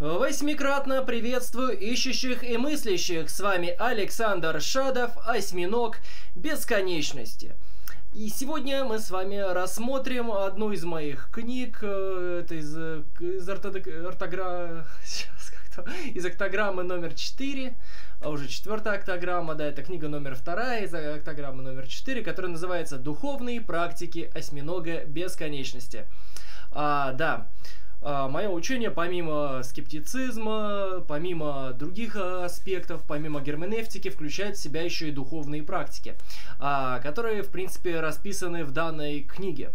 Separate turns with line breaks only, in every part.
Восьмикратно приветствую ищущих и мыслящих. С вами Александр Шадов, Осьминог Бесконечности. И сегодня мы с вами рассмотрим одну из моих книг. э, Это из, э, из ортогра... Из октограммы номер 4. А уже четвертая октограмма, да, это книга номер вторая из октограммы номер 4, которая называется «Духовные практики осьминога бесконечности». А, да, мое учение, помимо скептицизма, помимо других а, аспектов, помимо герменевтики, включает в себя еще и духовные практики, а, которые, в принципе, расписаны в данной книге.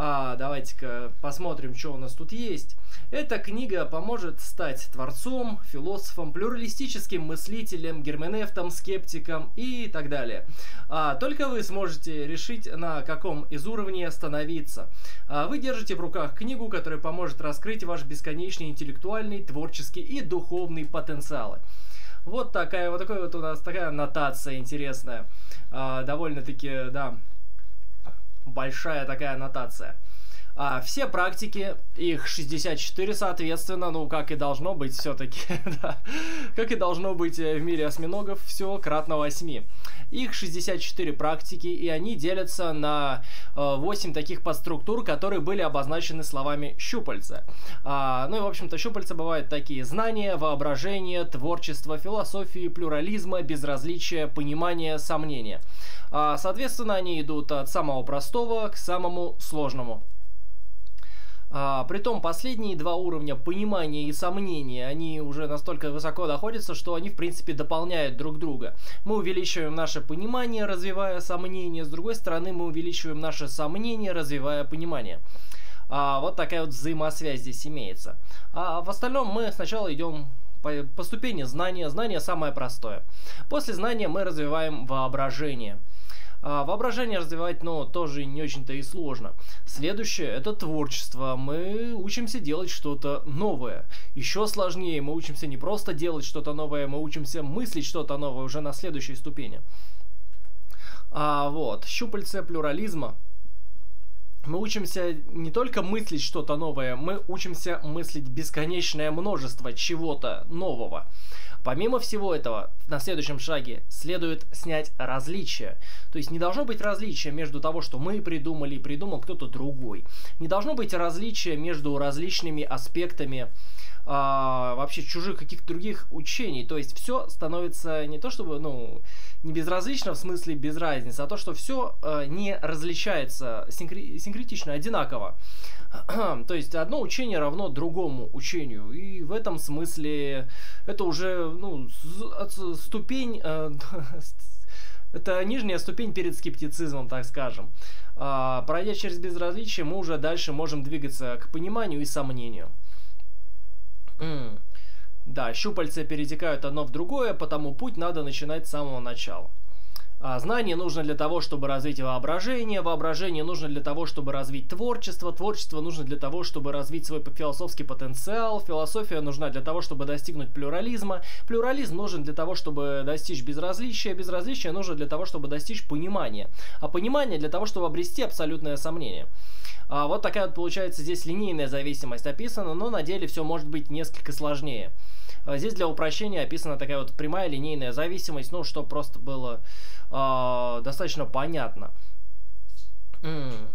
А, давайте-ка посмотрим, что у нас тут есть. Эта книга поможет стать творцом, философом, плюралистическим мыслителем, герменевтом, скептиком и так далее. А, только вы сможете решить, на каком из уровней остановиться. А, вы держите в руках книгу, которая поможет раскрыть ваш бесконечный интеллектуальный, творческий и духовный потенциалы. Вот такая вот такая вот у нас такая аннотация интересная. А, довольно-таки, да, большая такая аннотация. А, все практики, их 64, соответственно, ну, как и должно быть все-таки, да, как и должно быть э, в мире осьминогов, все кратно 8. Их 64 практики, и они делятся на э, 8 таких подструктур, которые были обозначены словами щупальца. А, ну и, в общем-то, щупальца бывают такие знания, воображение, творчество, философии, плюрализма, безразличие, понимание, сомнения. А, соответственно, они идут от самого простого к самому сложному. А, притом последние два уровня понимания и сомнения, они уже настолько высоко находятся, что они в принципе дополняют друг друга. Мы увеличиваем наше понимание, развивая сомнения, с другой стороны мы увеличиваем наше сомнение, развивая понимание. А, вот такая вот взаимосвязь здесь имеется. А в остальном мы сначала идем по, по ступени знания. Знание самое простое. После знания мы развиваем воображение. А, воображение развивать, ну, тоже не очень-то и сложно. Следующее – это творчество. Мы учимся делать что-то новое. Еще сложнее, мы учимся не просто делать что-то новое, мы учимся мыслить что-то новое уже на следующей ступени. А, вот, щупальце плюрализма – мы учимся не только мыслить что-то новое, мы учимся мыслить бесконечное множество чего-то нового. Помимо всего этого, на следующем шаге следует снять различия. То есть не должно быть различия между того, что мы придумали и придумал кто-то другой. Не должно быть различия между различными аспектами а, вообще чужих каких-то других учений. То есть все становится не то чтобы, ну, не безразлично в смысле без разницы, а то, что все э, не различается синкри- синкретично, одинаково. то есть одно учение равно другому учению. И в этом смысле это уже ну, ступень... Э, это нижняя ступень перед скептицизмом, так скажем. А, пройдя через безразличие, мы уже дальше можем двигаться к пониманию и сомнению. Да, щупальца перетекают одно в другое, потому путь надо начинать с самого начала. А знание нужно для того, чтобы развить воображение, воображение нужно для того, чтобы развить творчество, творчество нужно для того, чтобы развить свой философский потенциал, философия нужна для того, чтобы достигнуть плюрализма, плюрализм нужен для того, чтобы достичь безразличия, безразличие нужно для того, чтобы достичь понимания, а понимание для того, чтобы обрести абсолютное сомнение. А вот такая вот получается здесь линейная зависимость описана, но на деле все может быть несколько сложнее. А здесь для упрощения описана такая вот прямая линейная зависимость, ну, чтобы просто было э, достаточно понятно. Mm.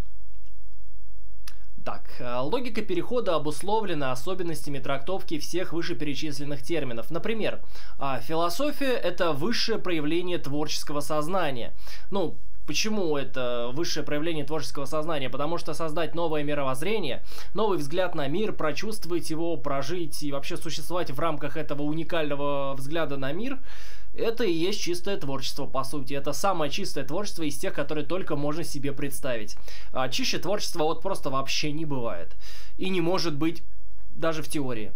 Так, э, логика перехода обусловлена особенностями трактовки всех вышеперечисленных терминов. Например, а, философия – это высшее проявление творческого сознания. Ну, Почему это высшее проявление творческого сознания? Потому что создать новое мировоззрение, новый взгляд на мир, прочувствовать его, прожить и вообще существовать в рамках этого уникального взгляда на мир, это и есть чистое творчество, по сути. Это самое чистое творчество из тех, которые только можно себе представить. А чище творчества вот просто вообще не бывает. И не может быть даже в теории.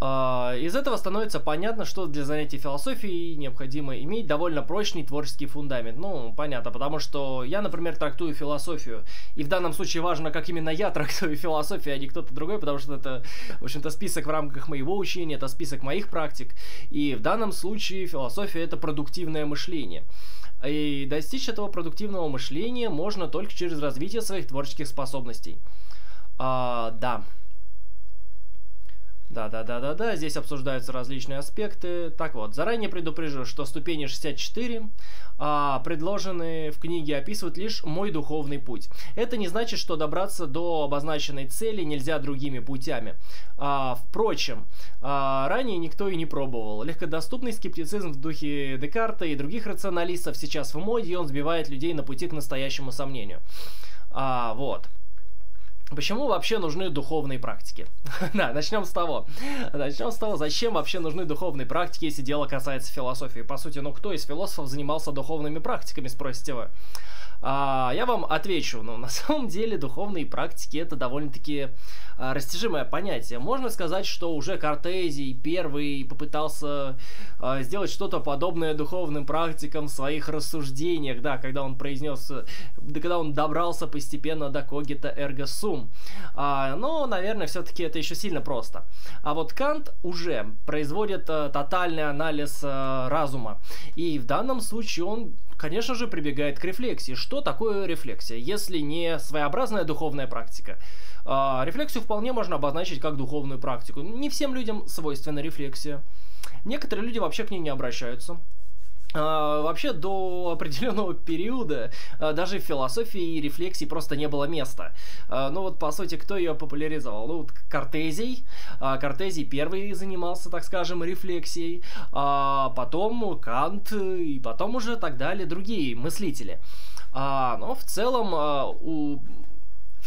А, из этого становится понятно, что для занятий философией необходимо иметь довольно прочный творческий фундамент. Ну, понятно, потому что я, например, трактую философию, и в данном случае важно, как именно я трактую философию, а не кто-то другой, потому что это, в общем-то, список в рамках моего учения, это список моих практик, и в данном случае философия — это продуктивное мышление. И достичь этого продуктивного мышления можно только через развитие своих творческих способностей. А, да. Да-да-да-да-да, здесь обсуждаются различные аспекты. Так вот, заранее предупрежу, что ступени 64 а, предложенные в книге описывают лишь мой духовный путь. Это не значит, что добраться до обозначенной цели нельзя другими путями. А, впрочем, а, ранее никто и не пробовал. Легкодоступный скептицизм в духе Декарта и других рационалистов сейчас в моде, и он сбивает людей на пути к настоящему сомнению. А, вот. Почему вообще нужны духовные практики? да, начнем с того. Начнем с того, зачем вообще нужны духовные практики, если дело касается философии. По сути, ну кто из философов занимался духовными практиками, спросите вы. А, я вам отвечу, но на самом деле духовные практики это довольно-таки а, растяжимое понятие. Можно сказать, что уже Кортезий первый попытался а, сделать что-то подобное духовным практикам в своих рассуждениях, да, когда он произнес, когда он добрался постепенно до когита эрго сум. А, но, наверное, все-таки это еще сильно просто. А вот Кант уже производит а, тотальный анализ а, разума. И в данном случае он конечно же, прибегает к рефлексии. Что такое рефлексия, если не своеобразная духовная практика? А, рефлексию вполне можно обозначить как духовную практику. Не всем людям свойственна рефлексия. Некоторые люди вообще к ней не обращаются. Uh, вообще до определенного периода uh, даже в философии и рефлексии просто не было места. Uh, ну вот по сути кто ее популяризовал? Ну вот Кортезий. Кортезий первый занимался, так скажем, рефлексией. Потом Кант и потом уже так далее другие мыслители. Но в целом у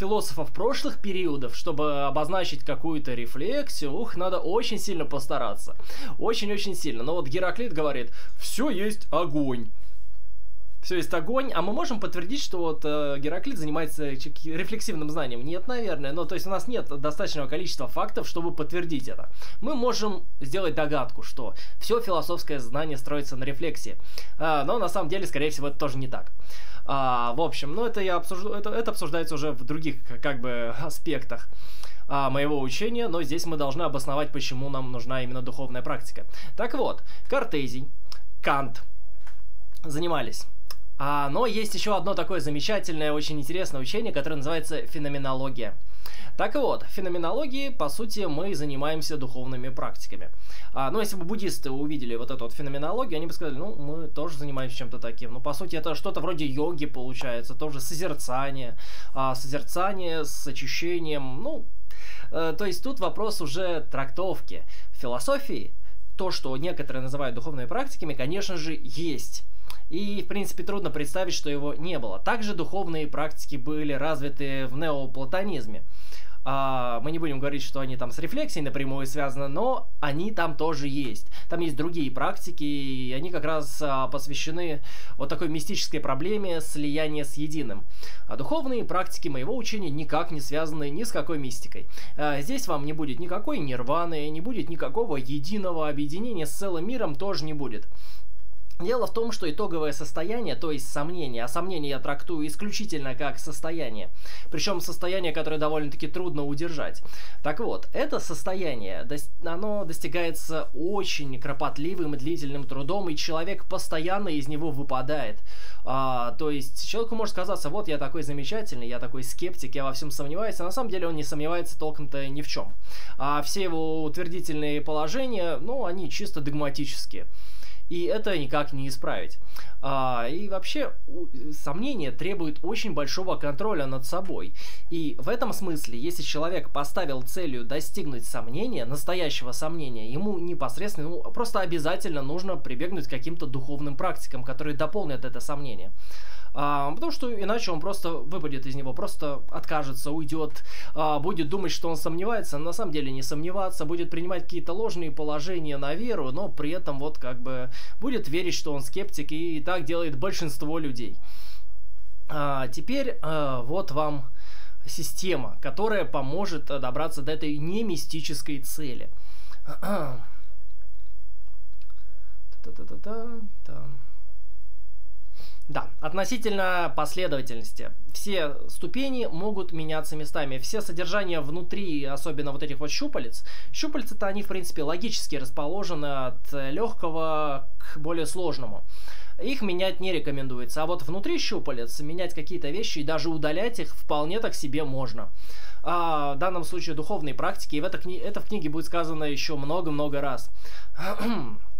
философов прошлых периодов, чтобы обозначить какую-то рефлексию, ух, надо очень сильно постараться. Очень-очень сильно. Но вот Гераклит говорит, все есть огонь все есть огонь, а мы можем подтвердить, что вот э, Гераклит занимается рефлексивным знанием? Нет, наверное. Ну, то есть у нас нет достаточного количества фактов, чтобы подтвердить это. Мы можем сделать догадку, что все философское знание строится на рефлексии. А, но на самом деле, скорее всего, это тоже не так. А, в общем, ну это я обсужду, это, это обсуждается уже в других как бы аспектах а, моего учения, но здесь мы должны обосновать, почему нам нужна именно духовная практика. Так вот, Картезий, Кант занимались а, но есть еще одно такое замечательное, очень интересное учение, которое называется феноменология. Так вот, феноменологии, по сути, мы занимаемся духовными практиками. А, ну, если бы буддисты увидели вот эту вот феноменологию, они бы сказали, ну, мы тоже занимаемся чем-то таким. Ну, по сути, это что-то вроде йоги получается, тоже созерцание, а, созерцание с очищением, ну, э, то есть тут вопрос уже трактовки. Философии то, что некоторые называют духовными практиками, конечно же, есть. И, в принципе, трудно представить, что его не было. Также духовные практики были развиты в неоплатонизме. А, мы не будем говорить, что они там с рефлексией напрямую связаны, но они там тоже есть. Там есть другие практики, и они как раз а, посвящены вот такой мистической проблеме слияния с единым. А духовные практики моего учения никак не связаны ни с какой мистикой. А, здесь вам не будет никакой нирваны, не будет никакого единого объединения с целым миром, тоже не будет. Дело в том, что итоговое состояние, то есть сомнение, а сомнение я трактую исключительно как состояние, причем состояние, которое довольно-таки трудно удержать. Так вот, это состояние, оно достигается очень кропотливым и длительным трудом, и человек постоянно из него выпадает. А, то есть человеку может казаться, вот я такой замечательный, я такой скептик, я во всем сомневаюсь, а на самом деле он не сомневается толком-то ни в чем. А все его утвердительные положения, ну, они чисто догматические и это никак не исправить. А, и вообще, сомнение требует очень большого контроля над собой. И в этом смысле, если человек поставил целью достигнуть сомнения, настоящего сомнения, ему непосредственно, ну, просто обязательно нужно прибегнуть к каким-то духовным практикам, которые дополнят это сомнение. А, потому что иначе он просто выпадет из него, просто откажется, уйдет, а, будет думать, что он сомневается, но на самом деле не сомневаться, будет принимать какие-то ложные положения на веру, но при этом вот как бы будет верить, что он скептик, и так делает большинство людей. А, теперь а, вот вам система, которая поможет добраться до этой немистической цели. Та-та-та-та-та. Да, относительно последовательности. Все ступени могут меняться местами. Все содержания внутри, особенно вот этих вот щупалец, щупальца-то они, в принципе, логически расположены от легкого к более сложному. Их менять не рекомендуется. А вот внутри щупалец менять какие-то вещи и даже удалять их вполне так себе можно. а, в данном случае духовные практики, и в это, это в книге будет сказано еще много-много раз.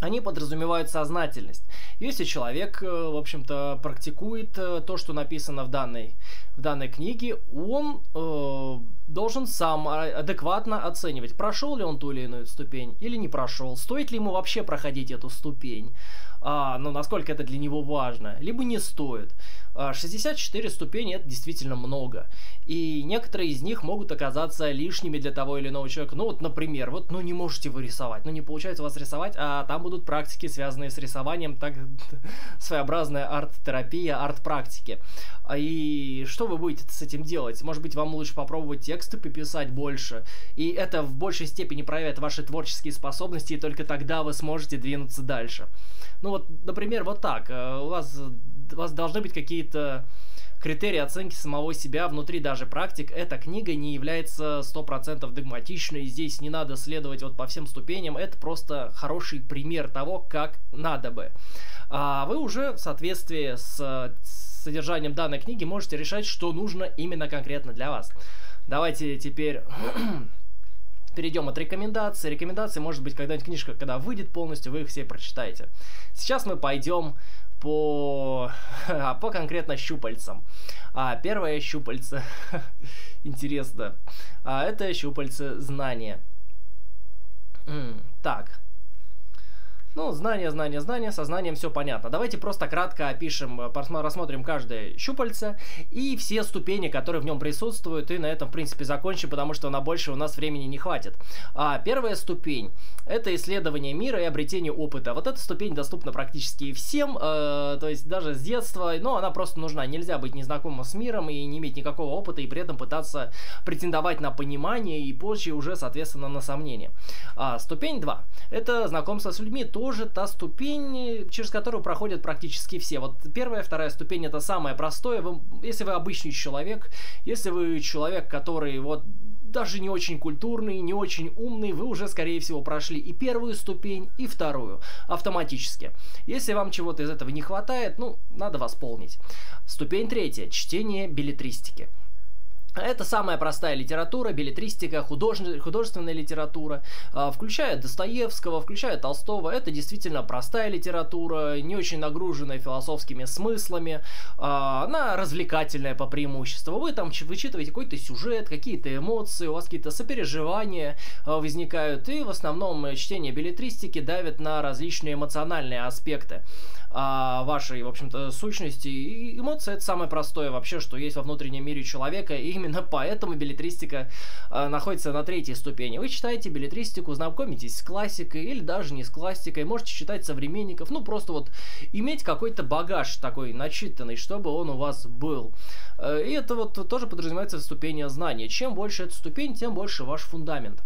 они подразумевают сознательность. Если человек, э, в общем-то, практикует э, то, что написано в данной, в данной книге, он э, должен сам адекватно оценивать, прошел ли он ту или иную ступень или не прошел, стоит ли ему вообще проходить эту ступень а, ну, насколько это для него важно, либо не стоит. 64 а, ступени это действительно много. И некоторые из них могут оказаться лишними для того или иного человека. Ну вот, например, вот, ну не можете вы рисовать, ну не получается у вас рисовать, а там будут практики, связанные с рисованием, так своеобразная арт-терапия, арт-практики. А, и что вы будете с этим делать? Может быть, вам лучше попробовать тексты пописать больше, и это в большей степени проявит ваши творческие способности, и только тогда вы сможете двинуться дальше. Ну вот, например, вот так. Э, у вас, у вас должны быть какие-то критерии оценки самого себя внутри даже практик. Эта книга не является 100% догматичной, здесь не надо следовать вот по всем ступеням, это просто хороший пример того, как надо бы. А вы уже в соответствии с содержанием данной книги можете решать, что нужно именно конкретно для вас. Давайте теперь перейдем от рекомендаций. Рекомендации, может быть, когда-нибудь книжка, когда выйдет полностью, вы их все прочитаете. Сейчас мы пойдем по, по конкретно щупальцам. А, первое щупальце, интересно, а, это щупальце знания. Так, ну, знание, знание, знание, со знанием все понятно. Давайте просто кратко опишем, э, рассмотрим каждое щупальце и все ступени, которые в нем присутствуют, и на этом, в принципе, закончим, потому что на больше у нас времени не хватит. А, первая ступень — это исследование мира и обретение опыта. Вот эта ступень доступна практически всем, э, то есть даже с детства, но она просто нужна. Нельзя быть незнакомым с миром и не иметь никакого опыта, и при этом пытаться претендовать на понимание и позже уже, соответственно, на сомнение. А, ступень 2 — это знакомство с людьми, то, тоже та ступень, через которую проходят практически все. Вот первая, вторая ступень это самое простое. Вы, если вы обычный человек, если вы человек, который вот даже не очень культурный, не очень умный, вы уже, скорее всего, прошли и первую ступень, и вторую автоматически. Если вам чего-то из этого не хватает, ну, надо восполнить. Ступень третья. Чтение билетристики. Это самая простая литература, билетристика, художественная, художественная литература, а, включая Достоевского, включая Толстого. Это действительно простая литература, не очень нагруженная философскими смыслами. А, она развлекательная по преимуществу. Вы там вычитываете какой-то сюжет, какие-то эмоции, у вас какие-то сопереживания а, возникают. И в основном чтение билетристики давит на различные эмоциональные аспекты вашей, в общем-то, сущности. И эмоции это самое простое вообще, что есть во внутреннем мире человека. И именно поэтому билетристика э, находится на третьей ступени. Вы читаете билетристику, знакомитесь с классикой или даже не с классикой, можете читать современников, ну просто вот иметь какой-то багаж такой начитанный, чтобы он у вас был. Э, и это вот тоже подразумевается в ступени знания. Чем больше эта ступень, тем больше ваш фундамент.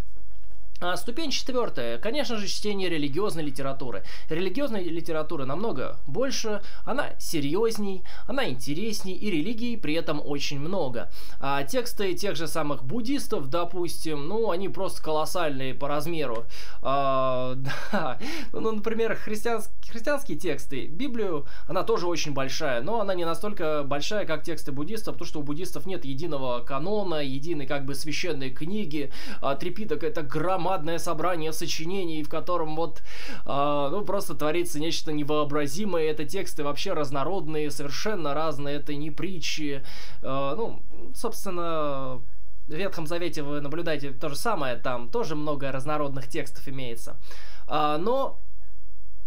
А, ступень четвертая. Конечно же, чтение религиозной литературы. Религиозной литературы намного больше, она серьезней, она интересней, и религии при этом очень много. А тексты тех же самых буддистов, допустим, ну, они просто колоссальные по размеру. А, да. Ну, например, христианс... христианские тексты. Библию, она тоже очень большая, но она не настолько большая, как тексты буддистов, потому что у буддистов нет единого канона, единой как бы священной книги. А, трепиток это грамма громадное собрание сочинений, в котором вот, э, ну, просто творится нечто невообразимое. Это тексты вообще разнородные, совершенно разные. Это не притчи. Э, ну, собственно, в Ветхом Завете вы наблюдаете то же самое, там тоже много разнородных текстов имеется. А, но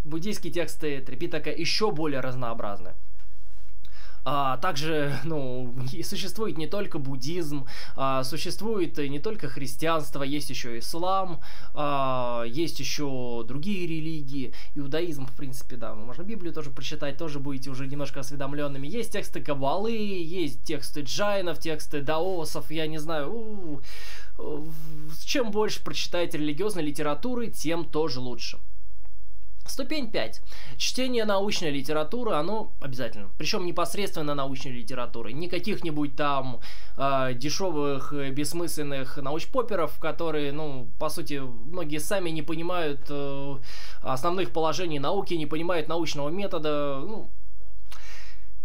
буддийские тексты Трепитака еще более разнообразны. А, также, ну, существует не только буддизм, а, существует не только христианство, есть еще ислам, а, есть еще другие религии, иудаизм, в принципе, да, можно Библию тоже прочитать, тоже будете уже немножко осведомленными. Есть тексты Кабалы, есть тексты джайнов, тексты даосов, я не знаю, у -у -у. чем больше прочитаете религиозной литературы, тем тоже лучше. Ступень 5. Чтение научной литературы, оно обязательно. Причем непосредственно научной литературы. Не каких-нибудь там э, дешевых, э, бессмысленных научпоперов, которые, ну, по сути, многие сами не понимают э, основных положений науки, не понимают научного метода. Ну,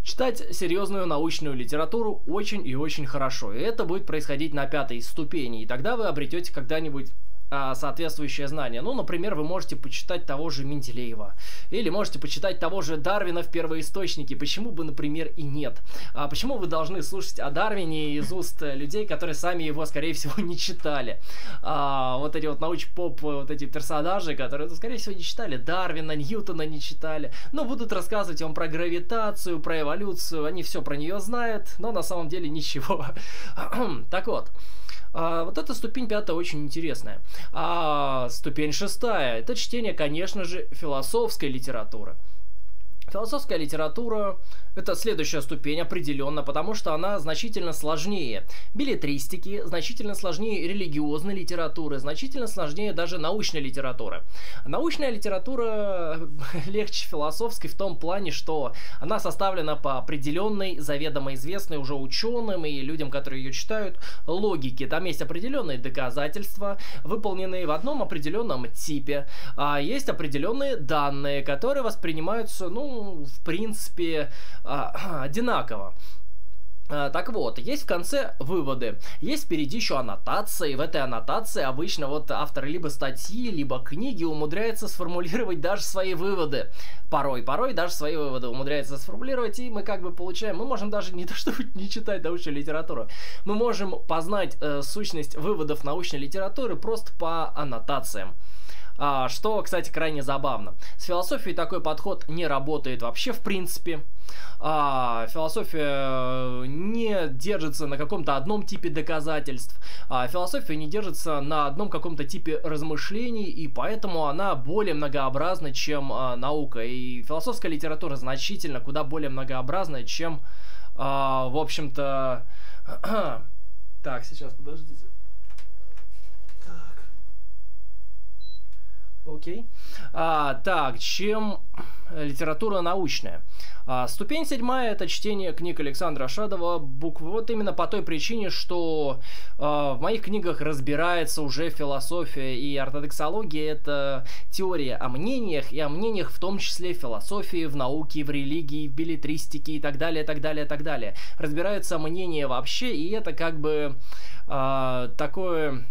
читать серьезную научную литературу очень и очень хорошо. И это будет происходить на пятой ступени. И тогда вы обретете когда-нибудь соответствующее знание. Ну, например, вы можете почитать того же Менделеева. Или можете почитать того же Дарвина в первоисточнике. Почему бы, например, и нет? А почему вы должны слушать о Дарвине из уст людей, которые сами его, скорее всего, не читали? А, вот эти вот науч-поп, вот эти персонажи, которые, ну, скорее всего, не читали Дарвина, Ньютона не читали. Но будут рассказывать вам про гравитацию, про эволюцию. Они все про нее знают, но на самом деле ничего. так вот. А, вот эта ступень пятая очень интересная. А ступень шестая – это чтение, конечно же, философской литературы. Философская литература – это следующая ступень определенно, потому что она значительно сложнее билетристики, значительно сложнее религиозной литературы, значительно сложнее даже научной литературы. Научная литература легче философской в том плане, что она составлена по определенной, заведомо известной уже ученым и людям, которые ее читают, логике. Там есть определенные доказательства, выполненные в одном определенном типе. А есть определенные данные, которые воспринимаются, ну, в принципе, а, одинаково. А, так вот, есть в конце выводы, есть впереди еще аннотация, и в этой аннотации обычно вот автор либо статьи, либо книги умудряется сформулировать даже свои выводы. Порой, порой даже свои выводы умудряется сформулировать, и мы как бы получаем, мы можем даже не то чтобы не читать научную литературу, мы можем познать э, сущность выводов научной литературы просто по аннотациям. А, что, кстати, крайне забавно. С философией такой подход не работает вообще в принципе. А, философия э, не держится на каком-то одном типе доказательств. А, философия не держится на одном каком-то типе размышлений, и поэтому она более многообразна, чем а, наука. И философская литература значительно куда более многообразна, чем, а, в общем-то... так, сейчас, подождите. Окей. А, так, чем литература научная? А, ступень седьмая – это чтение книг Александра Шадова буквы. Вот именно по той причине, что а, в моих книгах разбирается уже философия и ортодоксология – это теория о мнениях, и о мнениях в том числе философии, в науке, в религии, в билетристике и так далее, так далее, так далее. Разбираются мнения вообще, и это как бы а, такое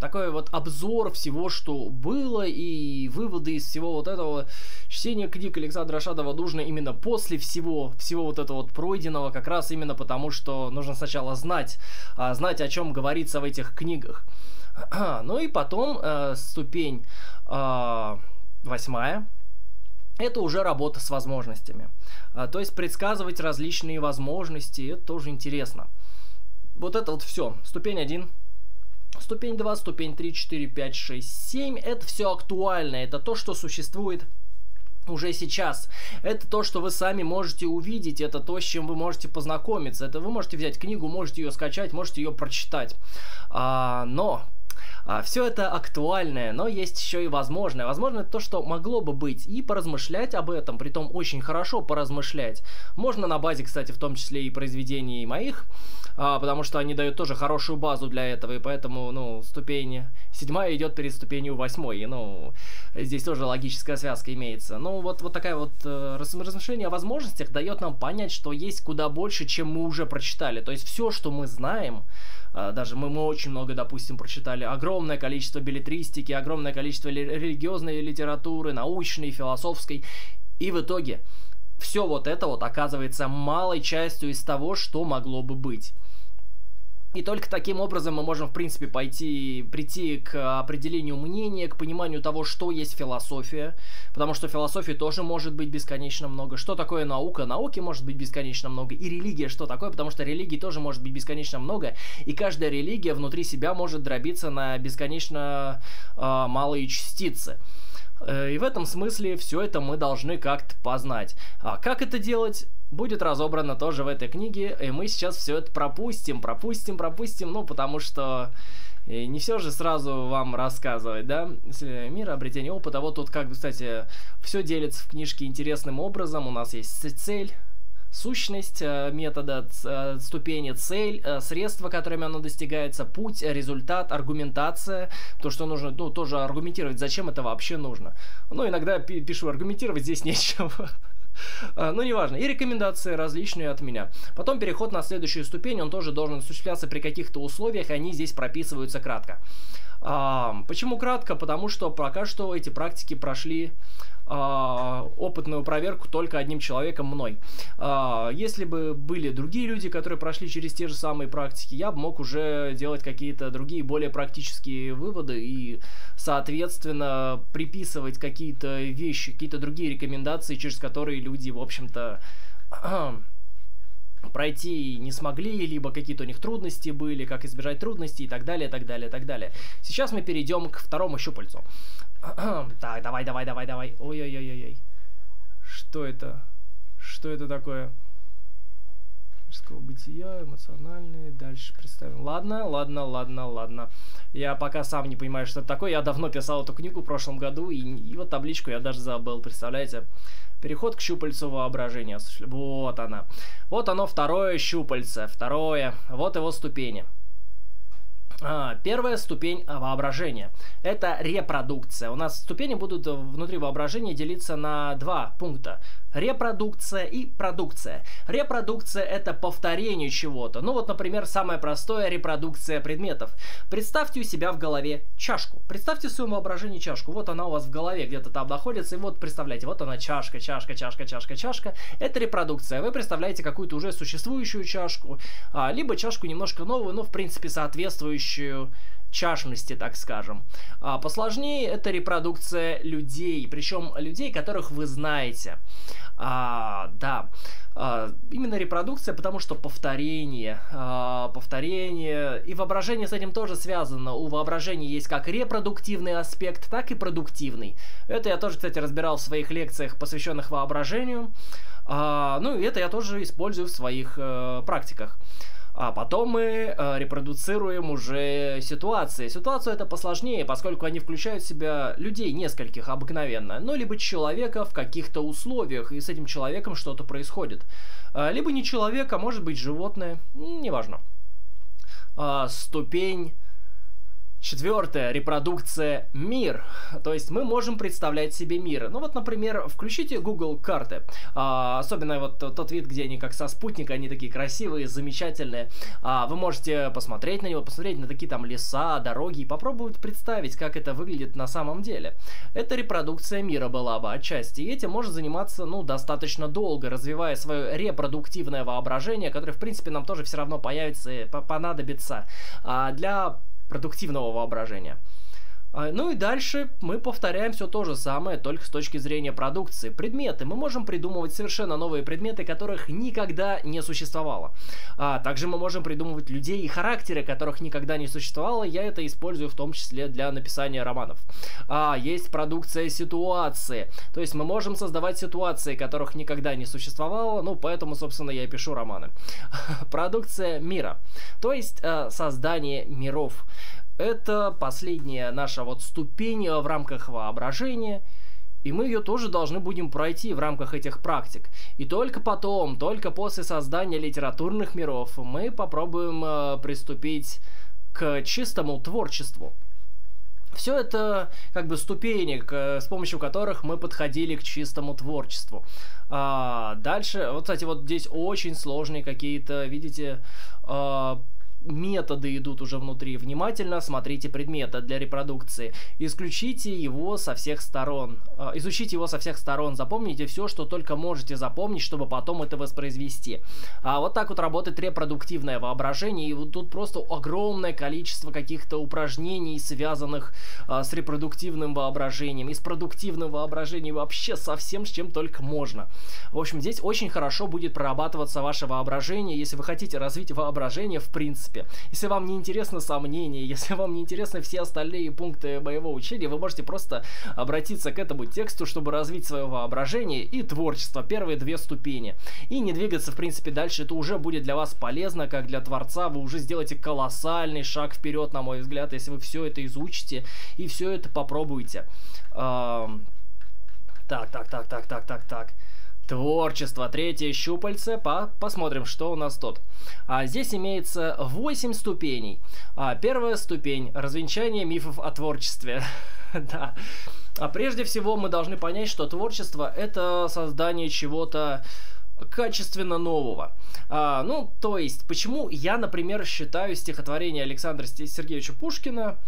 такой вот обзор всего, что было, и выводы из всего вот этого. Чтение книг Александра Шадова нужно именно после всего, всего вот этого вот пройденного, как раз именно потому, что нужно сначала знать, а, знать, о чем говорится в этих книгах. Ну и потом э, ступень э, восьмая, это уже работа с возможностями. А, то есть предсказывать различные возможности, это тоже интересно. Вот это вот все. Ступень 1 Ступень 2, ступень 3, 4, 5, 6, 7. Это все актуально. Это то, что существует уже сейчас. Это то, что вы сами можете увидеть, это то, с чем вы можете познакомиться. Это вы можете взять книгу, можете ее скачать, можете ее прочитать. А, но а, все это актуальное, но есть еще и возможное. Возможно, то, что могло бы быть, и поразмышлять об этом, при том очень хорошо поразмышлять. Можно на базе, кстати, в том числе и произведений моих, а, потому что они дают тоже хорошую базу для этого, и поэтому, ну, ступень седьмая идет перед ступенью восьмой, и, ну, здесь тоже логическая связка имеется. Ну, вот, вот такая вот э, размышление о возможностях дает нам понять, что есть куда больше, чем мы уже прочитали. То есть все, что мы знаем, даже мы, мы очень много, допустим, прочитали, огромное количество билетристики, огромное количество ли, религиозной литературы, научной, философской, и в итоге все вот это вот оказывается малой частью из того, что могло бы быть. И только таким образом мы можем, в принципе, пойти, прийти к определению мнения, к пониманию того, что есть философия. Потому что философии тоже может быть бесконечно много. Что такое наука? Науки может быть бесконечно много. И религия что такое? Потому что религии тоже может быть бесконечно много. И каждая религия внутри себя может дробиться на бесконечно э, малые частицы. Э, и в этом смысле все это мы должны как-то познать. А как это делать? будет разобрано тоже в этой книге, и мы сейчас все это пропустим, пропустим, пропустим, ну, потому что э, не все же сразу вам рассказывать, да? Мир обретения опыта. Вот тут, как кстати, все делится в книжке интересным образом. У нас есть цель, сущность э, метода, э, ступени, цель, средства, которыми оно достигается, путь, результат, аргументация, то, что нужно, ну, тоже аргументировать, зачем это вообще нужно. Ну, иногда пишу, аргументировать здесь нечего. Ну, неважно. И рекомендации различные от меня. Потом переход на следующую ступень, он тоже должен осуществляться при каких-то условиях, они здесь прописываются кратко. Почему кратко? Потому что пока что эти практики прошли а, опытную проверку только одним человеком мной. А, если бы были другие люди, которые прошли через те же самые практики, я бы мог уже делать какие-то другие более практические выводы и, соответственно, приписывать какие-то вещи, какие-то другие рекомендации, через которые люди, в общем-то, пройти не смогли, либо какие-то у них трудности были, как избежать трудностей и так далее, так далее, так далее. Сейчас мы перейдем к второму щупальцу. Так, давай, давай, давай, давай. Ой-ой-ой-ой. Что это? Что это такое? Мужского бытия, эмоциональные. Дальше представим. Ладно, ладно, ладно, ладно. Я пока сам не понимаю, что это такое. Я давно писал эту книгу в прошлом году, и, и вот табличку я даже забыл, представляете? Переход к щупальцу воображения. Вот она. Вот оно, второе щупальце. Второе. Вот его ступени. А, первая ступень воображения – это репродукция. У нас ступени будут внутри воображения делиться на два пункта репродукция и продукция. Репродукция это повторение чего-то. Ну вот, например, самое простое репродукция предметов. Представьте у себя в голове чашку. Представьте в своем воображении чашку. Вот она у вас в голове где-то там находится. И вот представляете, вот она чашка, чашка, чашка, чашка, чашка. Это репродукция. Вы представляете какую-то уже существующую чашку, а, либо чашку немножко новую, но в принципе соответствующую чашности, так скажем. А посложнее это репродукция людей, причем людей, которых вы знаете. А, да, а, именно репродукция, потому что повторение, а, повторение и воображение с этим тоже связано. У воображения есть как репродуктивный аспект, так и продуктивный. Это я тоже, кстати, разбирал в своих лекциях, посвященных воображению. А, ну и это я тоже использую в своих э, практиках. А потом мы э, репродуцируем уже ситуации. Ситуацию это посложнее, поскольку они включают в себя людей нескольких обыкновенно, ну либо человека в каких-то условиях, и с этим человеком что-то происходит. Э, либо не человек, а может быть животное, неважно. Э, ступень Четвертое, репродукция мир. То есть мы можем представлять себе мир. Ну вот, например, включите Google карты. А, особенно вот тот вид, где они как со спутника, они такие красивые, замечательные. А, вы можете посмотреть на него, посмотреть на такие там леса, дороги и попробовать представить, как это выглядит на самом деле. Это репродукция мира была бы отчасти. И этим можно заниматься, ну, достаточно долго, развивая свое репродуктивное воображение, которое, в принципе, нам тоже все равно появится, понадобится. А для продуктивного воображения. А, ну и дальше мы повторяем все то же самое, только с точки зрения продукции. Предметы. Мы можем придумывать совершенно новые предметы, которых никогда не существовало. А также мы можем придумывать людей и характеры, которых никогда не существовало. Я это использую в том числе для написания романов. А, есть продукция ситуации. То есть мы можем создавать ситуации, которых никогда не существовало. Ну, поэтому, собственно, я и пишу романы. Продукция мира. То есть э, создание миров. Это последняя наша вот ступень в рамках воображения, и мы ее тоже должны будем пройти в рамках этих практик. И только потом, только после создания литературных миров, мы попробуем э, приступить к чистому творчеству. Все это как бы ступени, к, с помощью которых мы подходили к чистому творчеству. А, дальше, вот, кстати, вот здесь очень сложные какие-то, видите, а, методы идут уже внутри. Внимательно смотрите предмета для репродукции. Исключите его со всех сторон. А, изучите его со всех сторон. Запомните все, что только можете запомнить, чтобы потом это воспроизвести. А вот так вот работает репродуктивное воображение. И вот тут просто огромное количество каких-то упражнений, связанных а, с репродуктивным воображением. И с продуктивным воображением вообще совсем с чем только можно. В общем, здесь очень хорошо будет прорабатываться ваше воображение, если вы хотите развить воображение в принципе принципе. Если вам не интересно сомнения, если вам не интересны все остальные пункты моего учения, вы можете просто обратиться к этому тексту, чтобы развить свое воображение и творчество, первые две ступени. И не двигаться, в принципе, дальше, это уже будет для вас полезно, как для творца, вы уже сделаете колоссальный шаг вперед, на мой взгляд, если вы все это изучите и все это попробуете. Так, так, так, так, так, так, так. Творчество, третье щупальце, по посмотрим, что у нас тут. А, здесь имеется 8 ступеней. А, первая ступень – развенчание мифов о творчестве. да. А прежде всего мы должны понять, что творчество – это создание чего-то качественно нового. А, ну, то есть, почему я, например, считаю стихотворение Александра Сергеевича Пушкина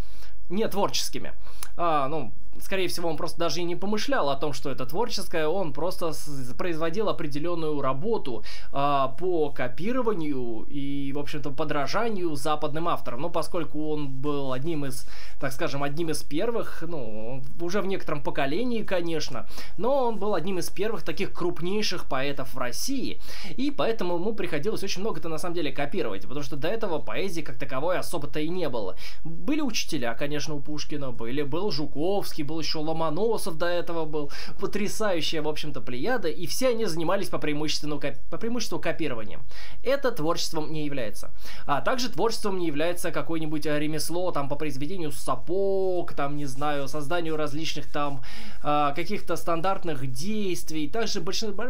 не творческими? А, ну, скорее всего, он просто даже и не помышлял о том, что это творческое, он просто производил определенную работу а, по копированию и, в общем-то, подражанию западным авторам. Ну, поскольку он был одним из, так скажем, одним из первых, ну, уже в некотором поколении, конечно, но он был одним из первых таких крупнейших поэтов в России, и поэтому ему приходилось очень много-то, на самом деле, копировать, потому что до этого поэзии как таковой особо-то и не было. Были учителя, конечно, у Пушкина, были, был Жуковский, был еще Ломоносов до этого был, потрясающая, в общем-то, плеяда, и все они занимались по преимуществу, по преимуществу копированием. Это творчеством не является. А также творчеством не является какое-нибудь э, ремесло, там, по произведению сапог, там, не знаю, созданию различных там а, каких-то стандартных действий. Также большинство,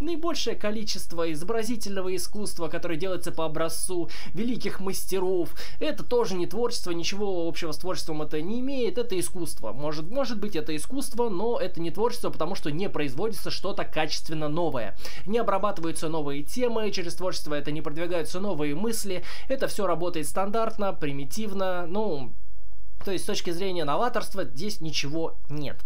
наибольшее количество изобразительного искусства, которое делается по образцу великих мастеров, это тоже не творчество, ничего общего с творчеством это не имеет, это искусство. Может, может быть это искусство, но это не творчество, потому что не производится что-то качественно новое. Не обрабатываются новые темы, через творчество это не продвигаются новые мысли. Это все работает стандартно, примитивно, ну, то есть с точки зрения новаторства здесь ничего нет.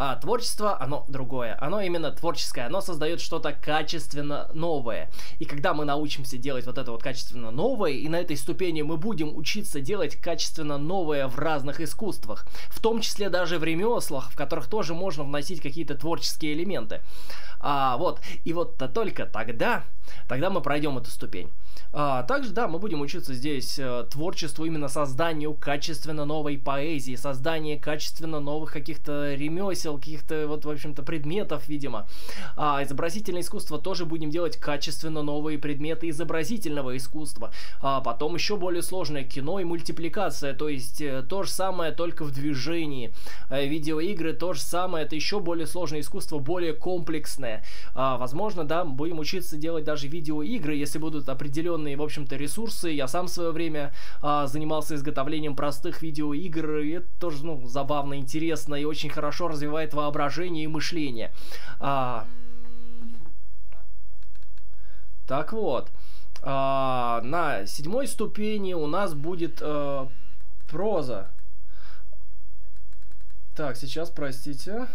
А творчество, оно другое. Оно именно творческое. Оно создает что-то качественно новое. И когда мы научимся делать вот это вот качественно новое, и на этой ступени мы будем учиться делать качественно новое в разных искусствах, в том числе даже в ремеслах, в которых тоже можно вносить какие-то творческие элементы. А, вот, и вот -то только тогда, тогда мы пройдем эту ступень. А, также, да, мы будем учиться здесь э, творчеству, именно созданию качественно новой поэзии, созданию качественно новых каких-то ремесел, каких-то, вот, в общем-то, предметов, видимо. А, изобразительное искусство тоже будем делать качественно новые предметы изобразительного искусства. А, потом еще более сложное кино и мультипликация, то есть э, то же самое, только в движении. А, видеоигры то же самое, это еще более сложное искусство, более комплексное. А, возможно, да, будем учиться делать даже видеоигры, если будут определенные, в общем-то, ресурсы. Я сам в свое время а, занимался изготовлением простых видеоигр, и это тоже, ну, забавно, интересно и очень хорошо развивает воображение и мышление. А... Так вот, а, на седьмой ступени у нас будет а, проза. Так, сейчас, простите.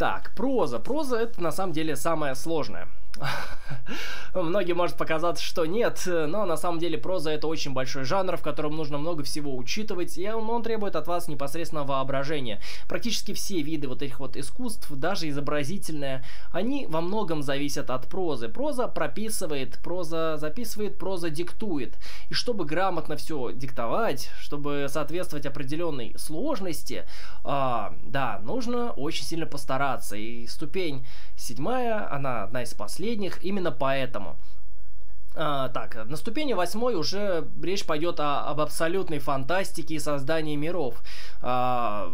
Так, проза. Проза это на самом деле самое сложное. Многим может показаться, что нет, но на самом деле проза это очень большой жанр, в котором нужно много всего учитывать, и он, он требует от вас непосредственно воображения. Практически все виды вот этих вот искусств, даже изобразительное, они во многом зависят от прозы. Проза прописывает, проза записывает, проза диктует. И чтобы грамотно все диктовать, чтобы соответствовать определенной сложности, а, да, нужно очень сильно постараться. И ступень седьмая, она одна из последних последних именно поэтому. А, так, на ступени восьмой уже речь пойдет о, об абсолютной фантастике и создании миров. А,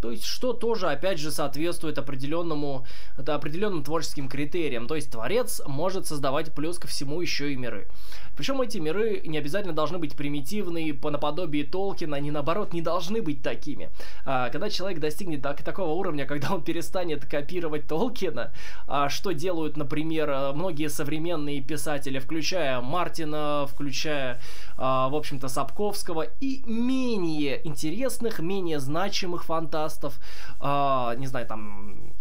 то есть, что тоже, опять же, соответствует определенному, это определенным творческим критериям. То есть, творец может создавать плюс ко всему еще и миры. Причем эти миры не обязательно должны быть примитивные, по наподобие Толкина, они наоборот не должны быть такими. А, когда человек достигнет так, такого уровня, когда он перестанет копировать Толкина, а, что делают, например, многие современные писатели, включая Мартина, включая, а, в общем-то, Сапковского и менее интересных, менее значимых фантастов, а, не знаю, там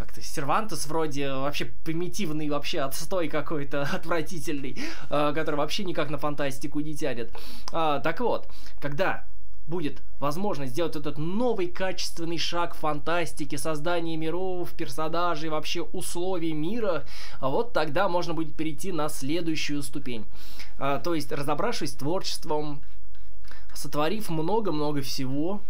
как-то Сервантес вроде вообще примитивный, вообще отстой какой-то отвратительный, э, который вообще никак на фантастику не тянет. А, так вот, когда будет возможность сделать этот новый качественный шаг фантастики, создания миров, персонажей, вообще условий мира, вот тогда можно будет перейти на следующую ступень. А, то есть, разобравшись творчеством, сотворив много-много всего,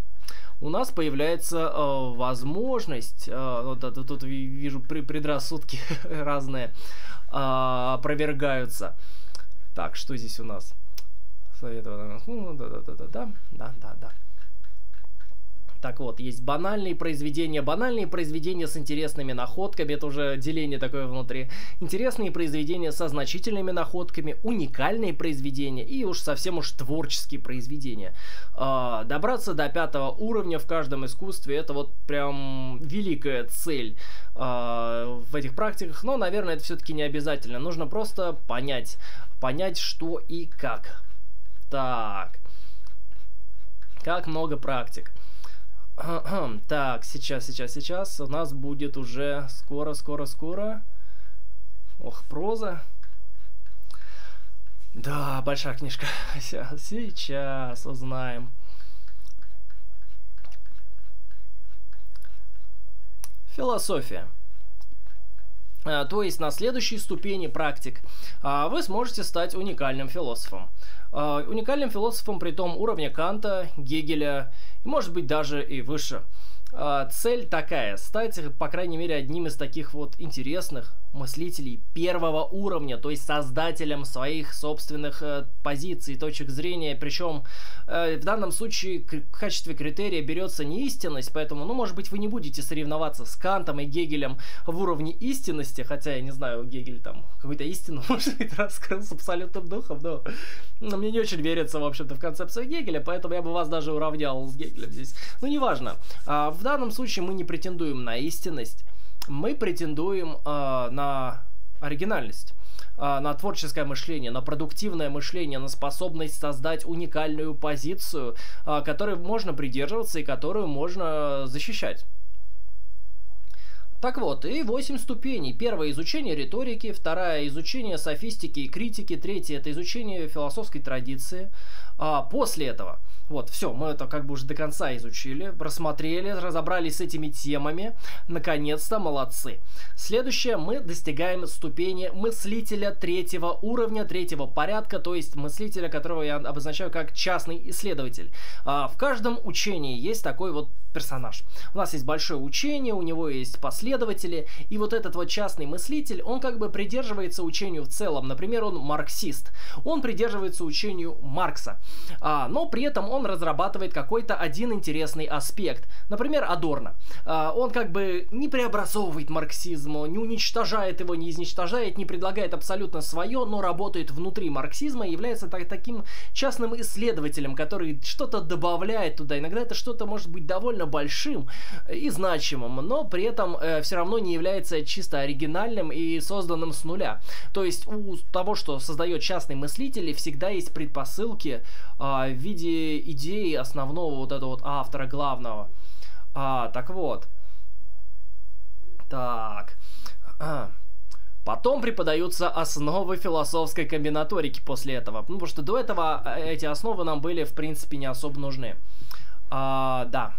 у нас появляется э, возможность, э, вот, тут, тут вижу предрассудки разные э, опровергаются. Так, что здесь у нас? Советовал, ну, да, да, да, да, да, да, да. Так вот, есть банальные произведения, банальные произведения с интересными находками, это уже деление такое внутри, интересные произведения со значительными находками, уникальные произведения и уж совсем уж творческие произведения. А, добраться до пятого уровня в каждом искусстве это вот прям великая цель а, в этих практиках, но, наверное, это все-таки не обязательно. Нужно просто понять, понять, что и как. Так. Как много практик. Так, сейчас, сейчас, сейчас. У нас будет уже скоро, скоро, скоро. Ох, проза. Да, большая книжка. Сейчас, сейчас узнаем. Философия. А, то есть на следующей ступени практик а, вы сможете стать уникальным философом. А, уникальным философом при том уровня Канта, Гегеля и может быть даже и выше. А, цель такая, стать, по крайней мере, одним из таких вот интересных мыслителей первого уровня, то есть создателем своих собственных э, позиций, точек зрения, причем э, в данном случае в качестве критерия берется не истинность, поэтому, ну, может быть, вы не будете соревноваться с Кантом и Гегелем в уровне истинности, хотя, я не знаю, Гегель там какую-то истину, может быть, раскрыл с абсолютным духом, но, но мне не очень верится, в общем-то, в концепцию Гегеля, поэтому я бы вас даже уравнял с Гегелем здесь. Ну, неважно. А, в данном случае мы не претендуем на истинность, мы претендуем э, на оригинальность а, на творческое мышление, на продуктивное мышление, на способность создать уникальную позицию, а, которой можно придерживаться и которую можно защищать. Так вот, и 8 ступеней. Первое изучение риторики, второе изучение софистики и критики, третье это изучение философской традиции. А после этого вот, все, мы это как бы уже до конца изучили, рассмотрели, разобрались с этими темами. Наконец-то, молодцы. Следующее, мы достигаем ступени мыслителя третьего уровня, третьего порядка, то есть мыслителя, которого я обозначаю как частный исследователь. А, в каждом учении есть такой вот персонаж. У нас есть большое учение, у него есть последователи, и вот этот вот частный мыслитель, он как бы придерживается учению в целом. Например, он марксист. Он придерживается учению Маркса. А, но при этом он разрабатывает какой-то один интересный аспект. Например, Адорно. А, он как бы не преобразовывает марксизм, не уничтожает его, не изничтожает, не предлагает абсолютно свое, но работает внутри марксизма и является так, таким частным исследователем, который что-то добавляет туда. Иногда это что-то может быть довольно большим и значимым, но при этом э, все равно не является чисто оригинальным и созданным с нуля. То есть у того, что создает частный мыслитель, всегда есть предпосылки э, в виде идеи основного вот этого вот автора главного. А, так вот. Так. А. Потом преподаются основы философской комбинаторики после этого. Ну, потому что до этого э, эти основы нам были, в принципе, не особо нужны. А, да.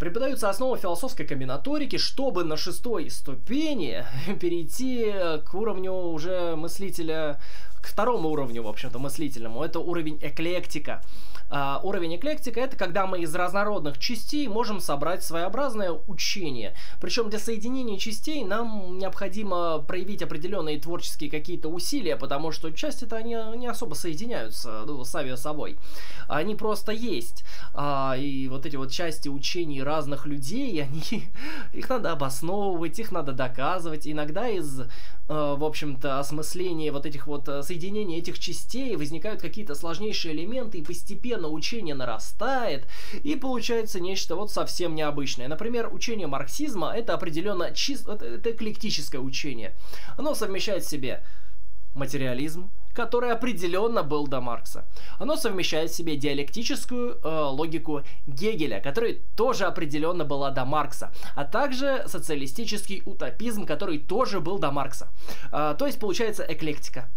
Преподаются основы философской комбинаторики, чтобы на шестой ступени перейти к уровню уже мыслителя к второму уровню, в общем-то, мыслительному. Это уровень эклектика. Uh, уровень эклектика это когда мы из разнородных частей можем собрать своеобразное учение. Причем для соединения частей нам необходимо проявить определенные творческие какие-то усилия, потому что части-то они не особо соединяются ну, сами собой. Они просто есть. Uh, и вот эти вот части учений разных людей, они, их надо обосновывать, их надо доказывать. Иногда из Э, в общем-то, осмысление вот этих вот э, соединений этих частей, возникают какие-то сложнейшие элементы, и постепенно учение нарастает, и получается нечто вот совсем необычное. Например, учение марксизма — это определенно чисто, это, эклектическое учение. Оно совмещает в себе материализм, который определенно был до Маркса. Оно совмещает в себе диалектическую э, логику Гегеля, который тоже определенно была до Маркса, а также социалистический утопизм, который тоже был до Маркса. Э, то есть получается эклектика.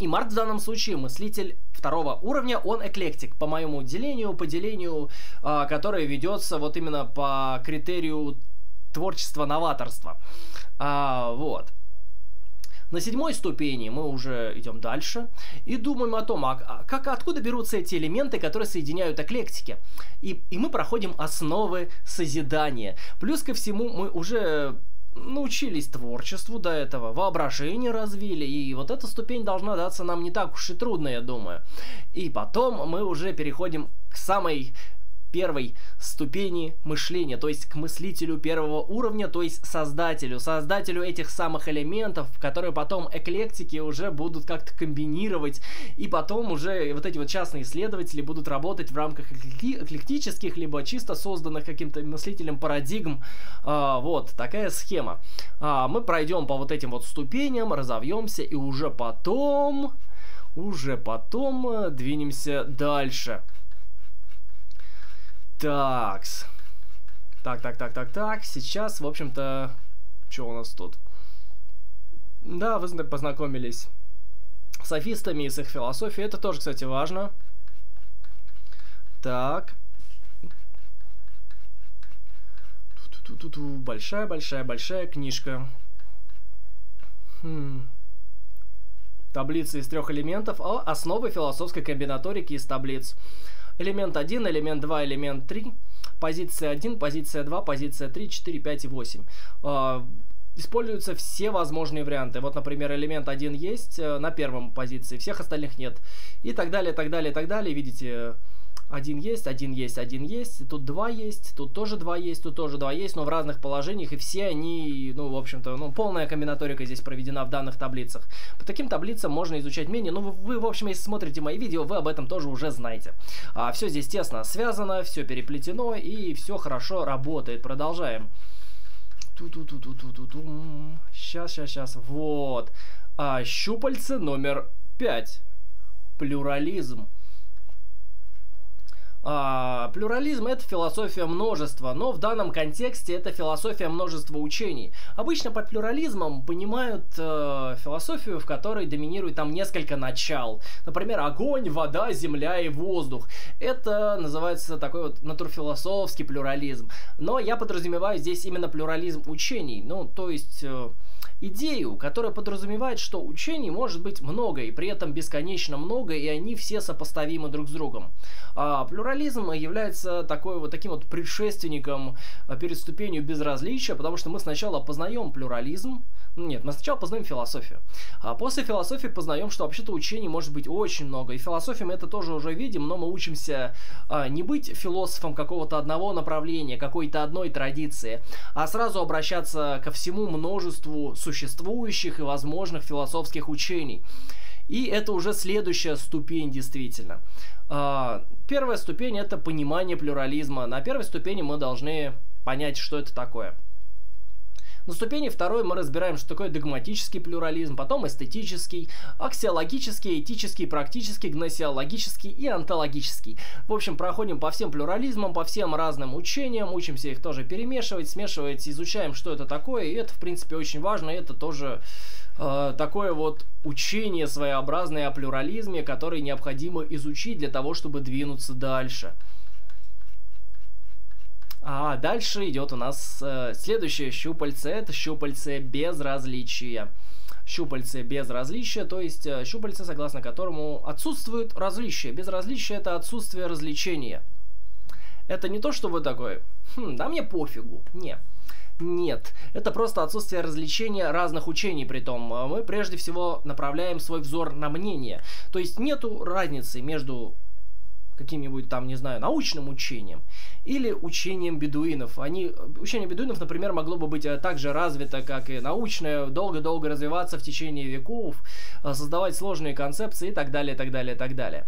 И Маркс в данном случае мыслитель второго уровня, он эклектик, по моему делению, по делению, э, которое ведется вот именно по критерию творчества новаторства. А, вот. На седьмой ступени мы уже идем дальше и думаем о том, а, а как, откуда берутся эти элементы, которые соединяют эклектики. И, и мы проходим основы созидания. Плюс ко всему мы уже научились творчеству до этого, воображение развили, и вот эта ступень должна даться нам не так уж и трудно, я думаю. И потом мы уже переходим к самой первой ступени мышления, то есть к мыслителю первого уровня, то есть создателю, создателю этих самых элементов, которые потом эклектики уже будут как-то комбинировать, и потом уже вот эти вот частные исследователи будут работать в рамках эклектических, либо чисто созданных каким-то мыслителем парадигм. А, вот, такая схема. А, мы пройдем по вот этим вот ступеням, разовьемся, и уже потом, уже потом э, двинемся дальше. Такс. Так, так, так, так, так. Сейчас, в общем-то, что у нас тут? Да, вы познакомились с софистами и с их философией. Это тоже, кстати, важно. Так. Большая-большая-большая книжка. Хм. Таблица из трех элементов. О, основы философской комбинаторики из таблиц. Элемент 1, элемент 2, элемент 3, позиция 1, позиция 2, позиция 3, 4, 5 и 8. А, используются все возможные варианты. Вот, например, элемент 1 есть э, на первом позиции, всех остальных нет. И так далее, так далее, так далее. Видите, один есть, один есть, один есть, тут два есть, тут тоже два есть, тут тоже два есть, но в разных положениях, и все они, ну, в общем-то, ну, полная комбинаторика здесь проведена в данных таблицах. По таким таблицам можно изучать менее, ну, вы, в общем, если смотрите мои видео, вы об этом тоже уже знаете. А, все здесь тесно связано, все переплетено, и все хорошо работает. Продолжаем. Ту-ту-ту-ту-ту-ту-ту. Сейчас, сейчас, сейчас. Вот. А, щупальце номер пять. Плюрализм. А, плюрализм это философия множества, но в данном контексте это философия множества учений. Обычно под плюрализмом понимают э, философию, в которой доминирует там несколько начал. Например, огонь, вода, земля и воздух. Это называется такой вот натурфилософский плюрализм. Но я подразумеваю здесь именно плюрализм учений. Ну, то есть... Э, идею, которая подразумевает, что учений может быть много, и при этом бесконечно много, и они все сопоставимы друг с другом. А плюрализм является такой вот таким вот предшественником а, перед ступенью безразличия, потому что мы сначала познаем плюрализм, нет, мы сначала познаем философию. А после философии познаем, что вообще-то учений может быть очень много. И философии мы это тоже уже видим, но мы учимся а, не быть философом какого-то одного направления, какой-то одной традиции, а сразу обращаться ко всему множеству существующих и возможных философских учений. И это уже следующая ступень, действительно. А, первая ступень это понимание плюрализма. На первой ступени мы должны понять, что это такое. На ступени второй мы разбираем, что такое догматический плюрализм, потом эстетический, аксиологический, этический, практический, гносеологический и онтологический. В общем, проходим по всем плюрализмам, по всем разным учениям, учимся их тоже перемешивать, смешивать, изучаем, что это такое, и это, в принципе, очень важно, это тоже э, такое вот учение своеобразное о плюрализме, которое необходимо изучить для того, чтобы двинуться дальше. А дальше идет у нас э, следующее щупальце. Это щупальце безразличия. Щупальце безразличия, то есть э, щупальце, согласно которому отсутствует различие. Безразличие это отсутствие развлечения. Это не то, что вы такой, хм, да мне пофигу. Нет. Нет, это просто отсутствие развлечения разных учений при том. Мы прежде всего направляем свой взор на мнение. То есть нету разницы между каким-нибудь там, не знаю, научным учением или учением бедуинов. Они, учение бедуинов, например, могло бы быть э, так же развито, как и научное, долго-долго развиваться в течение веков, э, создавать сложные концепции и так далее, так далее, так далее.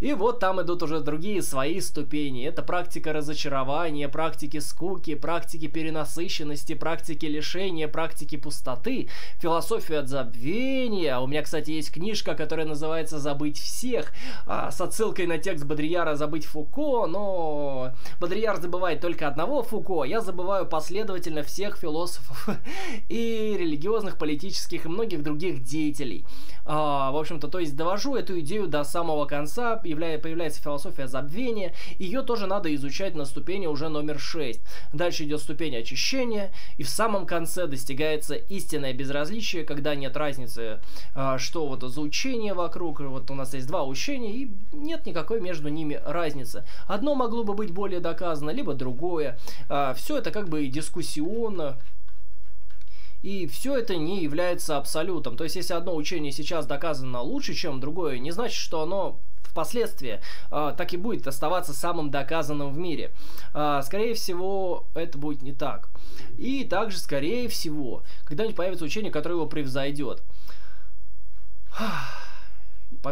И вот там идут уже другие свои ступени. Это практика разочарования, практики скуки, практики перенасыщенности, практики лишения, практики пустоты, философия забвения. У меня, кстати, есть книжка, которая называется «Забыть всех», а, с отсылкой на текст Бодрияра «Забыть Фуко», но Бодрияр забывает только одного Фуко, я забываю последовательно всех философов и религиозных, политических и многих других деятелей. А, в общем-то, то есть довожу эту идею до самого конца, являя, появляется философия забвения, ее тоже надо изучать на ступени уже номер 6. Дальше идет ступень очищения, и в самом конце достигается истинное безразличие, когда нет разницы, а, что вот за учение вокруг, вот у нас есть два учения, и нет никакой между ними разницы. Одно могло бы быть более доказано, либо другое. А, все это как бы дискуссионно, И все это не является абсолютом. То есть, если одно учение сейчас доказано лучше, чем другое, не значит, что оно впоследствии э, так и будет оставаться самым доказанным в мире. Э, скорее всего, это будет не так. И также, скорее всего, когда-нибудь появится учение, которое его превзойдет.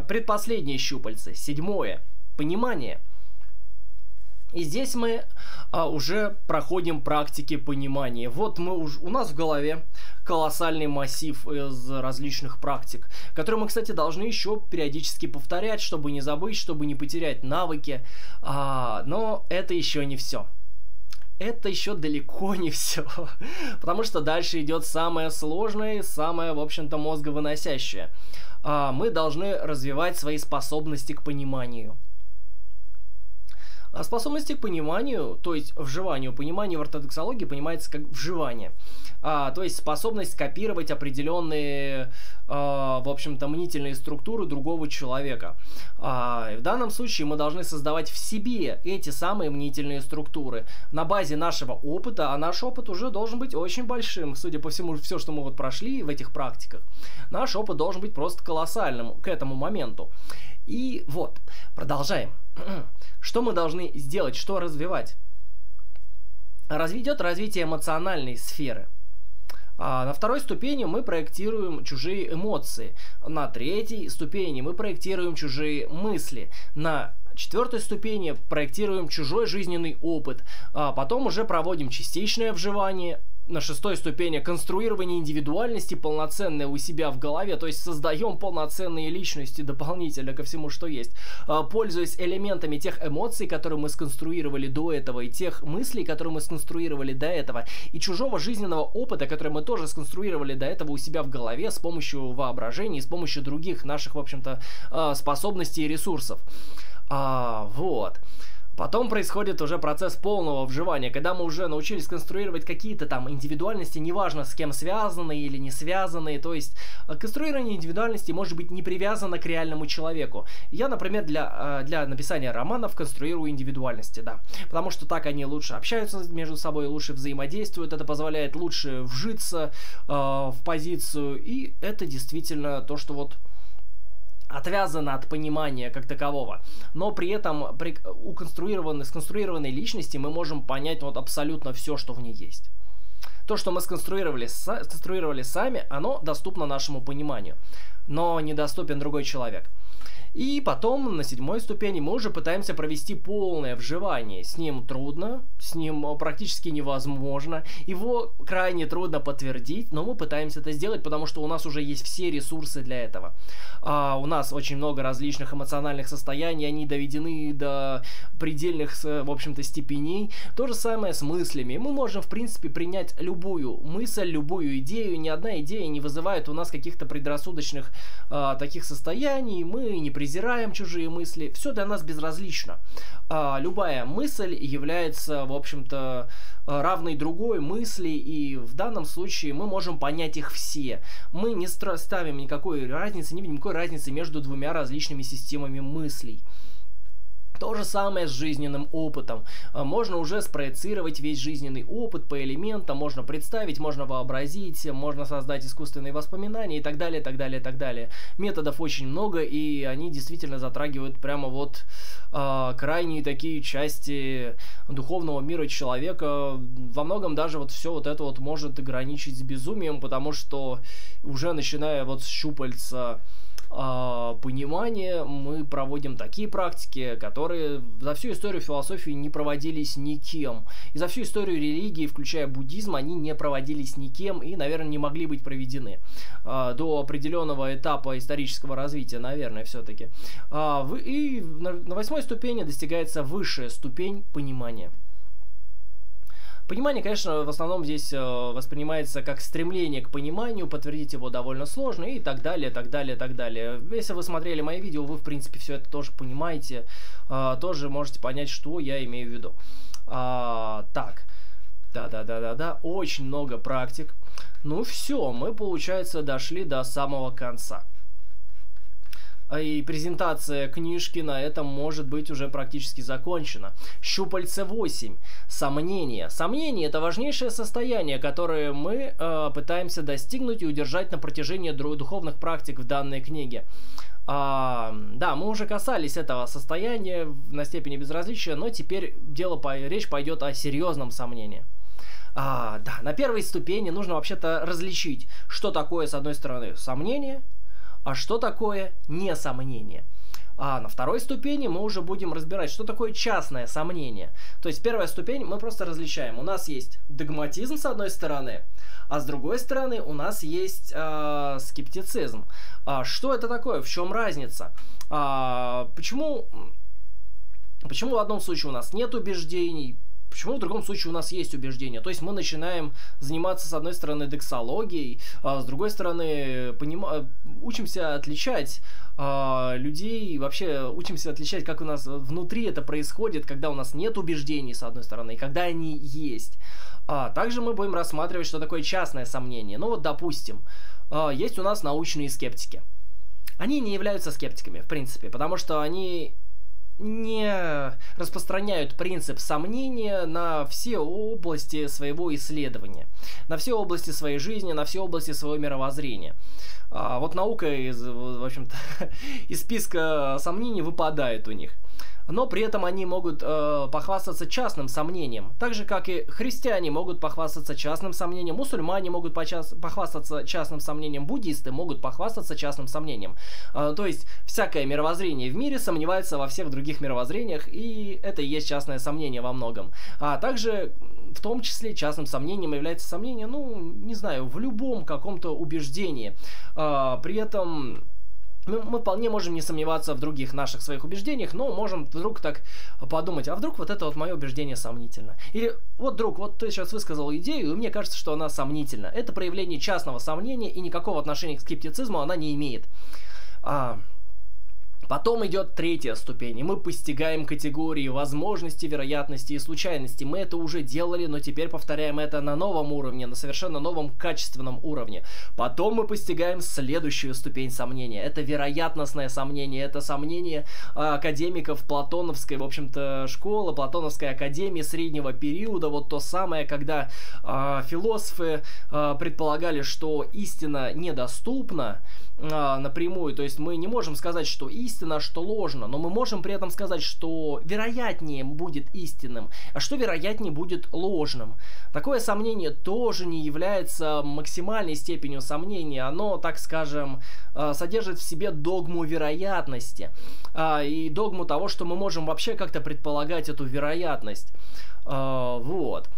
Предпоследнее щупальце, седьмое. Понимание – и здесь мы а, уже проходим практики понимания. Вот мы уж, у нас в голове колоссальный массив из различных практик, которые мы, кстати, должны еще периодически повторять, чтобы не забыть, чтобы не потерять навыки. А, но это еще не все. Это еще далеко не все, потому что дальше идет самое сложное и самое, в общем-то, мозговыносящее. А, мы должны развивать свои способности к пониманию. А способности к пониманию, то есть вживанию, понимание в ортодоксологии понимается как вживание. А, то есть способность копировать определенные, а, в общем-то, мнительные структуры другого человека. А, в данном случае мы должны создавать в себе эти самые мнительные структуры на базе нашего опыта, а наш опыт уже должен быть очень большим, судя по всему, все, что мы вот прошли в этих практиках. Наш опыт должен быть просто колоссальным к этому моменту. И вот, продолжаем. Что мы должны сделать, что развивать? Разведет развитие эмоциональной сферы. А на второй ступени мы проектируем чужие эмоции. На третьей ступени мы проектируем чужие мысли. На четвертой ступени проектируем чужой жизненный опыт. А потом уже проводим частичное вживание, на шестой ступени конструирование индивидуальности полноценное у себя в голове, то есть создаем полноценные личности дополнительно ко всему, что есть, а, пользуясь элементами тех эмоций, которые мы сконструировали до этого, и тех мыслей, которые мы сконструировали до этого, и чужого жизненного опыта, который мы тоже сконструировали до этого у себя в голове с помощью воображения с помощью других наших, в общем-то, а, способностей и ресурсов. А, вот. Потом происходит уже процесс полного вживания, когда мы уже научились конструировать какие-то там индивидуальности, неважно с кем связанные или не связанные, то есть э, конструирование индивидуальности может быть не привязано к реальному человеку. Я, например, для, э, для написания романов конструирую индивидуальности, да, потому что так они лучше общаются между собой, лучше взаимодействуют, это позволяет лучше вжиться э, в позицию, и это действительно то, что вот отвязана от понимания как такового. Но при этом при, у конструированной, сконструированной личности мы можем понять вот абсолютно все, что в ней есть. То, что мы сконструировали, сконструировали сами, оно доступно нашему пониманию, но недоступен другой человек. И потом на седьмой ступени мы уже пытаемся провести полное вживание. С ним трудно, с ним практически невозможно. Его крайне трудно подтвердить, но мы пытаемся это сделать, потому что у нас уже есть все ресурсы для этого. А, у нас очень много различных эмоциональных состояний, они доведены до предельных, в общем-то, степеней. То же самое с мыслями. Мы можем, в принципе, принять любую мысль, любую идею. Ни одна идея не вызывает у нас каких-то предрассудочных а, таких состояний. Мы не презираем чужие мысли, все для нас безразлично. А, любая мысль является, в общем-то, равной другой мысли, и в данном случае мы можем понять их все. Мы не ставим никакой разницы, не видим никакой разницы между двумя различными системами мыслей. То же самое с жизненным опытом. А, можно уже спроецировать весь жизненный опыт по элементам, можно представить, можно вообразить, можно создать искусственные воспоминания и так далее, так далее, так далее. Методов очень много, и они действительно затрагивают прямо вот э, крайние такие части духовного мира человека. Во многом даже вот все вот это вот может граничить с безумием, потому что уже начиная вот с щупальца понимания мы проводим такие практики, которые за всю историю философии не проводились никем. И за всю историю религии, включая буддизм, они не проводились никем и, наверное, не могли быть проведены э, до определенного этапа исторического развития, наверное, все-таки. Э, и на восьмой ступени достигается высшая ступень понимания. Понимание, конечно, в основном здесь э, воспринимается как стремление к пониманию, подтвердить его довольно сложно и так далее, так далее, так далее. Если вы смотрели мои видео, вы, в принципе, все это тоже понимаете, э, тоже можете понять, что я имею в виду. А, так, да-да-да-да-да, очень много практик. Ну все, мы, получается, дошли до самого конца. И презентация книжки на этом может быть уже практически закончена. Щупальце 8. Сомнение. Сомнение это важнейшее состояние, которое мы э, пытаемся достигнуть и удержать на протяжении духовных практик в данной книге. А, да, мы уже касались этого состояния на степени безразличия, но теперь дело по, речь пойдет о серьезном сомнении. А, да, на первой ступени нужно вообще-то различить, что такое, с одной стороны, сомнение, а что такое несомнение. А на второй ступени мы уже будем разбирать, что такое частное сомнение. То есть первая ступень мы просто различаем. У нас есть догматизм с одной стороны, а с другой стороны у нас есть э, скептицизм. А что это такое? В чем разница? А, почему, почему в одном случае у нас нет убеждений, Почему в другом случае у нас есть убеждения? То есть мы начинаем заниматься, с одной стороны, дексологией, а с другой стороны, понима... учимся отличать а, людей, вообще учимся отличать, как у нас внутри это происходит, когда у нас нет убеждений, с одной стороны, и когда они есть. А, также мы будем рассматривать, что такое частное сомнение. Ну вот, допустим, а, есть у нас научные скептики. Они не являются скептиками, в принципе, потому что они не распространяют принцип сомнения на все области своего исследования, на все области своей жизни, на все области своего мировоззрения. А вот наука из, в общем-то, из списка сомнений выпадает у них но при этом они могут э, похвастаться частным сомнением. Так же, как и христиане могут похвастаться частным сомнением, мусульмане могут почас, похвастаться частным сомнением, буддисты могут похвастаться частным сомнением. Э, то есть, всякое мировоззрение в мире сомневается во всех других мировоззрениях, и это и есть частное сомнение во многом. А также в том числе частным сомнением является сомнение, ну, не знаю, в любом каком-то убеждении. А, при этом мы, мы вполне можем не сомневаться в других наших своих убеждениях, но можем вдруг так подумать, а вдруг вот это вот мое убеждение сомнительно. Или вот, друг, вот ты сейчас высказал идею, и мне кажется, что она сомнительна. Это проявление частного сомнения, и никакого отношения к скептицизму она не имеет. А, Потом идет третья ступень, и мы постигаем категории возможности, вероятности и случайности. Мы это уже делали, но теперь повторяем это на новом уровне, на совершенно новом качественном уровне. Потом мы постигаем следующую ступень сомнения. Это вероятностное сомнение, это сомнение а, академиков Платоновской, в общем-то, школы, Платоновской академии среднего периода. Вот то самое, когда э, философы э, предполагали, что истина недоступна, а, напрямую. То есть мы не можем сказать, что истина, что ложно, но мы можем при этом сказать, что вероятнее будет истинным, а что вероятнее будет ложным. Такое сомнение тоже не является максимальной степенью сомнения. Оно, так скажем, а, содержит в себе догму вероятности а, и догму того, что мы можем вообще как-то предполагать эту вероятность. Вот.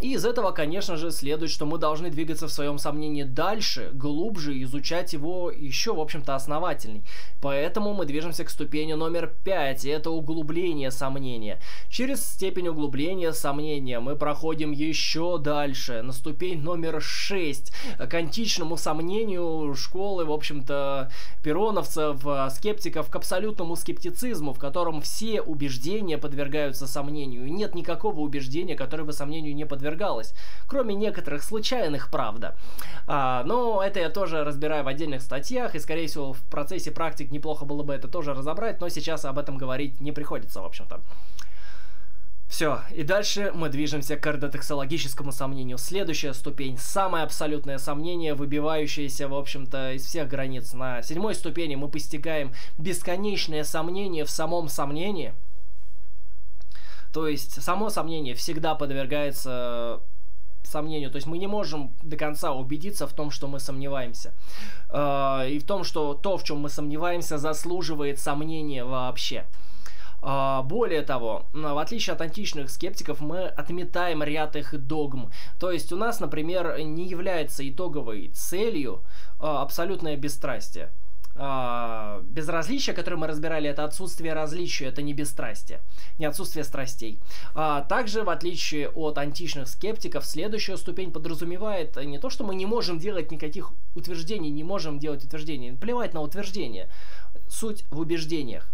И из этого, конечно же, следует, что мы должны двигаться в своем сомнении дальше, глубже, изучать его еще, в общем-то, основательней. Поэтому мы движемся к ступени номер 5, и это углубление сомнения. Через степень углубления сомнения мы проходим еще дальше, на ступень номер 6, к античному сомнению школы, в общем-то, пероновцев, скептиков, к абсолютному скептицизму, в котором все убеждения подвергаются сомнению. Нет никакого убеждения, которое бы сомнению не подвергалось подвергалась, кроме некоторых случайных, правда. А, но это я тоже разбираю в отдельных статьях, и, скорее всего, в процессе практик неплохо было бы это тоже разобрать, но сейчас об этом говорить не приходится, в общем-то. Все, и дальше мы движемся к кардиотоксологическому сомнению. Следующая ступень, самое абсолютное сомнение, выбивающееся, в общем-то, из всех границ. На седьмой ступени мы постигаем бесконечное сомнение в самом сомнении – то есть само сомнение всегда подвергается сомнению. То есть мы не можем до конца убедиться в том, что мы сомневаемся. Э, и в том, что то, в чем мы сомневаемся, заслуживает сомнения вообще. Uh, более того, в отличие от античных скептиков, мы отметаем ряд их догм. То есть у нас, например, не является итоговой целью uh, абсолютное бесстрастие. Uh, безразличие, которое мы разбирали, это отсутствие различия, это не бесстрастие, не отсутствие страстей. Uh, также, в отличие от античных скептиков, следующая ступень подразумевает не то, что мы не можем делать никаких утверждений, не можем делать утверждения, плевать на утверждения. Суть в убеждениях.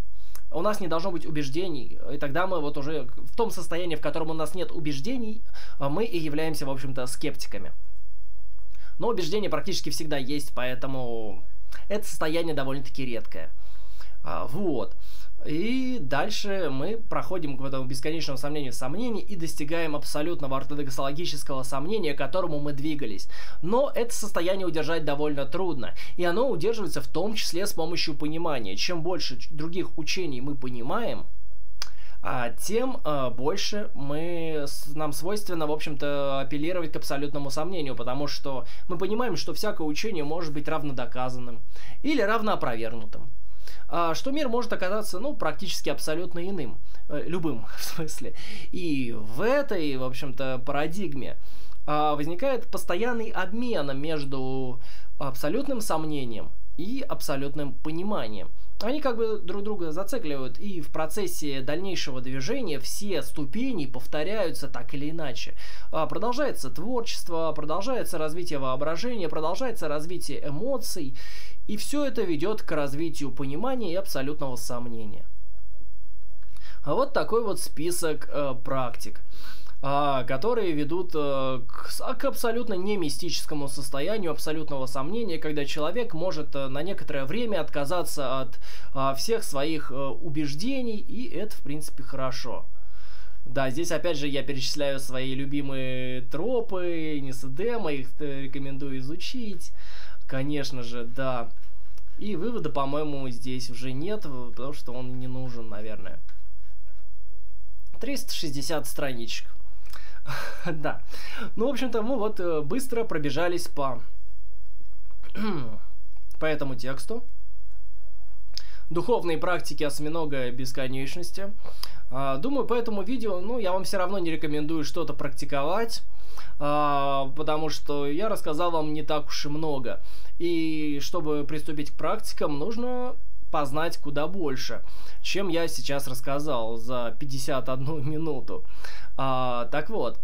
У нас не должно быть убеждений, и тогда мы вот уже в том состоянии, в котором у нас нет убеждений, а, мы и являемся, в общем-то, скептиками. Но убеждения практически всегда есть, поэтому это состояние довольно-таки редкое. А, вот. И дальше мы проходим к этому бесконечному сомнению сомнений и достигаем абсолютного ортодоксологического сомнения, к которому мы двигались. Но это состояние удержать довольно трудно, и оно удерживается в том числе с помощью понимания. Чем больше других учений мы понимаем, тем а, больше мы, нам свойственно, в общем-то, апеллировать к абсолютному сомнению, потому что мы понимаем, что всякое учение может быть равнодоказанным или равноопровергнутым а, что мир может оказаться, ну, практически абсолютно иным, э, любым, в смысле. И в этой, в общем-то, парадигме а, возникает постоянный обмен между абсолютным сомнением и абсолютным пониманием. Они как бы друг друга зацикливают, и в процессе дальнейшего движения все ступени повторяются так или иначе. А, продолжается творчество, продолжается развитие воображения, продолжается развитие эмоций, и все это ведет к развитию понимания и абсолютного сомнения. А вот такой вот список э, практик которые ведут а, к, к абсолютно не мистическому состоянию абсолютного сомнения, когда человек может а, на некоторое время отказаться от а, всех своих а, убеждений, и это, в принципе, хорошо. Да, здесь опять же я перечисляю свои любимые тропы, Нисодема, их рекомендую изучить. Конечно же, да. И вывода, по-моему, здесь уже нет, потому что он не нужен, наверное. 360 страничек. да. Ну, в общем-то, мы вот э, быстро пробежались по, по этому тексту. Духовные практики осьминога бесконечности. А, думаю, по этому видео, ну, я вам все равно не рекомендую что-то практиковать, а, потому что я рассказал вам не так уж и много. И чтобы приступить к практикам, нужно познать куда больше, чем я сейчас рассказал за 51 минуту. А, так вот,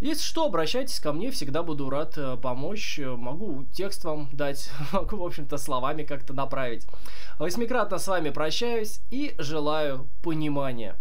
если что, обращайтесь ко мне, всегда буду рад э, помочь. Могу текст вам дать, могу, в общем-то, словами как-то направить. Восьмикратно с вами прощаюсь и желаю понимания.